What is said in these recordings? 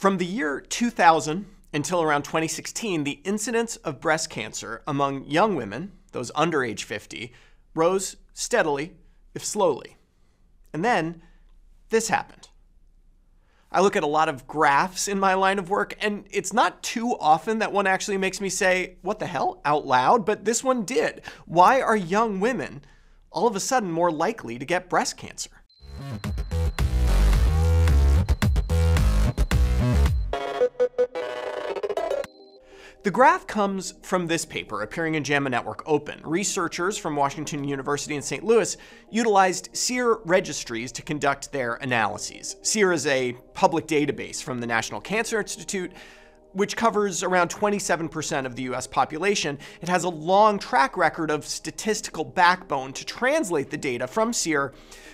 From the year 2000 until around 2016, the incidence of breast cancer among young women, those under age 50, rose steadily, if slowly. And then this happened. I look at a lot of graphs in my line of work, and it's not too often that one actually makes me say, What the hell? out loud, but this one did. Why are young women all of a sudden more likely to get breast cancer? The graph comes from this paper appearing in JAMA Network Open. Researchers from Washington University in St. Louis utilized SEER registries to conduct their analyses. SEER is a public database from the National Cancer Institute which covers around 27% of the US population. It has a long track record of statistical backbone to translate the data from SEER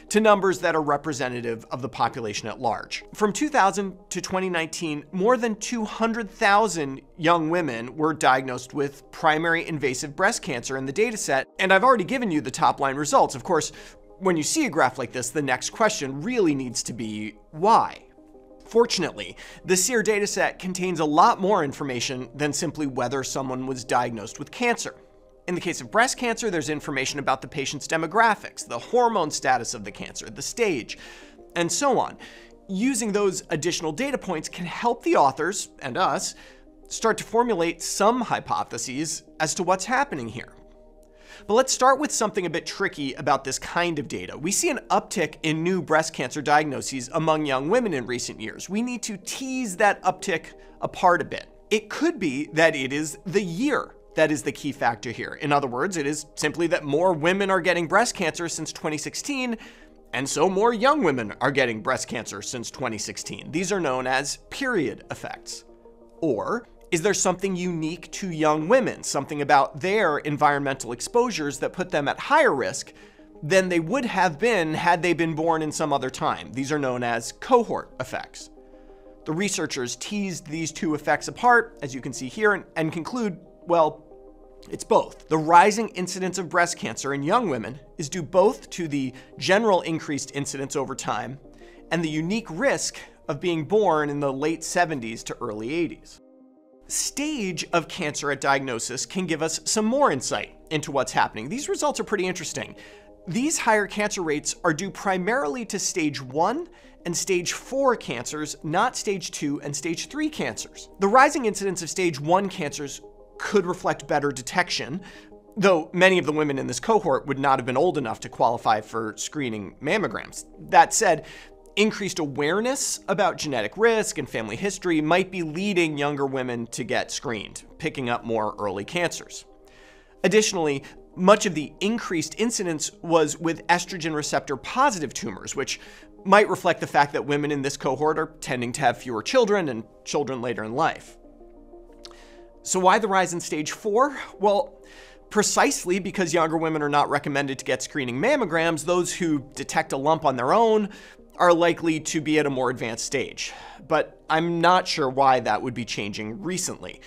to numbers that are representative of the population at large. From 2000 to 2019, more than 200,000 young women were diagnosed with primary invasive breast cancer in the dataset, and I've already given you the top line results. Of course, when you see a graph like this, the next question really needs to be why? Fortunately, the SEER dataset contains a lot more information than simply whether someone was diagnosed with cancer. In the case of breast cancer, there's information about the patient's demographics, the hormone status of the cancer, the stage, and so on. Using those additional data points can help the authors, and us, start to formulate some hypotheses as to what's happening here. But let's start with something a bit tricky about this kind of data. We see an uptick in new breast cancer diagnoses among young women in recent years. We need to tease that uptick apart a bit. It could be that it is the year that is the key factor here. In other words, it is simply that more women are getting breast cancer since 2016, and so more young women are getting breast cancer since 2016. These are known as period effects. Or is there something unique to young women, something about their environmental exposures that put them at higher risk than they would have been had they been born in some other time? These are known as cohort effects. The researchers teased these two effects apart, as you can see here, and, and conclude well, it's both. The rising incidence of breast cancer in young women is due both to the general increased incidence over time and the unique risk of being born in the late 70s to early 80s stage of cancer at diagnosis can give us some more insight into what's happening. These results are pretty interesting. These higher cancer rates are due primarily to stage 1 and stage 4 cancers, not stage 2 and stage 3 cancers. The rising incidence of stage 1 cancers could reflect better detection, though many of the women in this cohort would not have been old enough to qualify for screening mammograms. That said, increased awareness about genetic risk and family history might be leading younger women to get screened, picking up more early cancers. Additionally, much of the increased incidence was with estrogen receptor positive tumors, which might reflect the fact that women in this cohort are tending to have fewer children and children later in life. So, why the rise in stage four? Well, precisely because younger women are not recommended to get screening mammograms, those who detect a lump on their own are likely to be at a more advanced stage. But I'm not sure why that would be changing recently.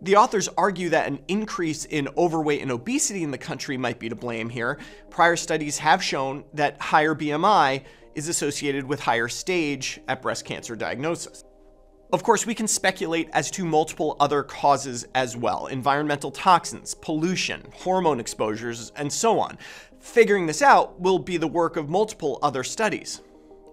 The authors argue that an increase in overweight and obesity in the country might be to blame here. Prior studies have shown that higher BMI is associated with higher stage at breast cancer diagnosis. Of course, we can speculate as to multiple other causes as well environmental toxins, pollution, hormone exposures, and so on. Figuring this out will be the work of multiple other studies.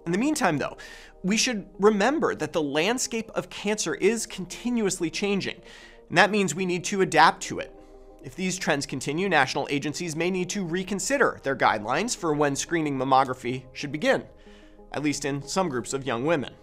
In the meantime, though, we should remember that the landscape of cancer is continuously changing, and that means we need to adapt to it. If these trends continue, national agencies may need to reconsider their guidelines for when screening mammography should begin, at least in some groups of young women.